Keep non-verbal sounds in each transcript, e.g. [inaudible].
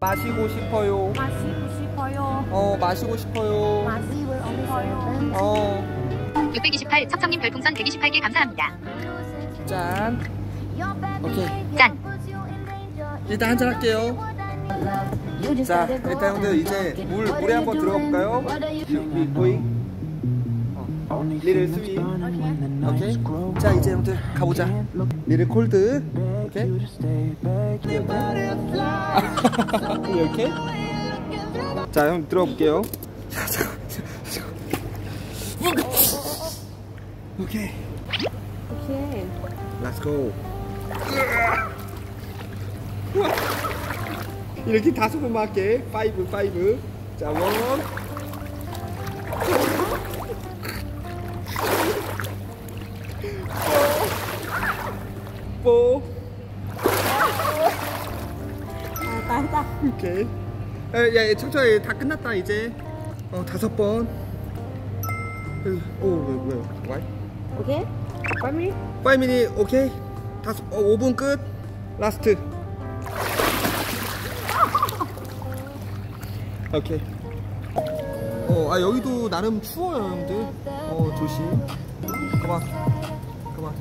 마시고 싶어요. 마시고 싶어요. 어, 마시고 싶어요. 마시고 싶어요. 어, 628 섭섭님 별풍선 128개 감사합니다. 짠. 오케이. 짠. 일단 한 잔 할게요. 자, 일단 형들 이제 물, 물에 한번 들어가 볼까요? 우리 보잉. 어, 리를 스위. 오케이. 자, 이제 형들 가보자. little cold. 오케이. [laughs] 이렇게. 자, 형 들어가 볼게요. 자, [laughs] 잠깐, 잠깐. 오케이. 오케이. Let's go. 이렇게 다섯 번만 할게. five, five. 자, one. four. 아, 따다. 오케이. 야, 야, 야, 천천히 다 끝났다 이제. 어, 다섯 번. 오, 왜, 왜, why? 오케이. 빨리. 5 minute 오케이 다섯 어, 5분 끝 last 오케이 어 아 여기도 나름 추워요 형들 어 조심 그만 그만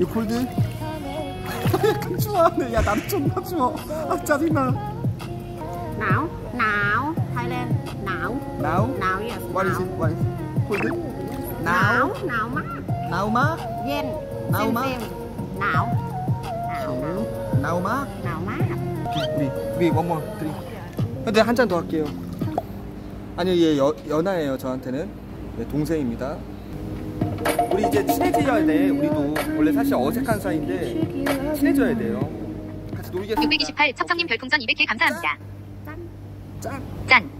이 콜드 추워하네 야 나도 존나 추워 아 짜증나 Não. Não. Thailand. Não. now Não, yes. what is it what is it 콜드 now Não mát. now 마 Yen. Não. Não. Não. now 마 Não mát. 우리 우리 원모 드리. 근데 한 잔 더 할게요. 아니요 얘 여, 연하예요 저한테는 네, 동생입니다. 우리 이제 친해져야 돼. 우리도 원래 사실 어색한 사이인데 친해져야 돼요. 같이 놀겠습니다. 628 섭섭님 별풍선 200개 감사합니다. 짠. 짠.